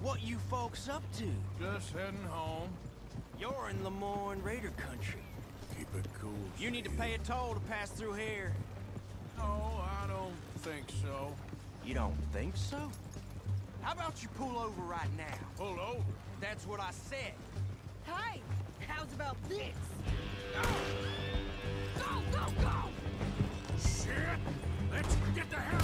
What you folks up to? Just heading home. You're in Lemoyne Raider country. Keep it cool. You need to pay a toll to pass through here. No, I don't think so. You don't think so? How about you pull over right now? Pull over. That's what I said. Hey, how's about this? Go, go, go! Shit! Let's get the hell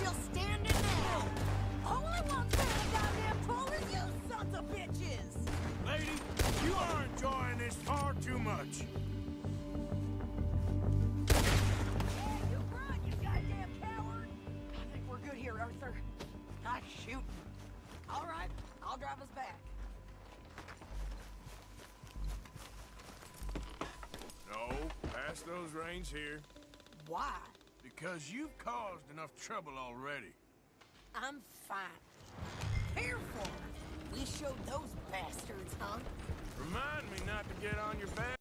still standing now. Only one's as goddamn tall as you sons of bitches! Lady, you are enjoying this far too much. Hey, You run, you goddamn coward! I think we're good here, Arthur. I shoot. All right, I'll drive us back. No, pass those reins here. Why? Because you've caused enough trouble already. I'm fine. Careful! We showed those bastards, huh? Remind me not to get on your back.